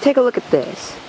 Take a look at this.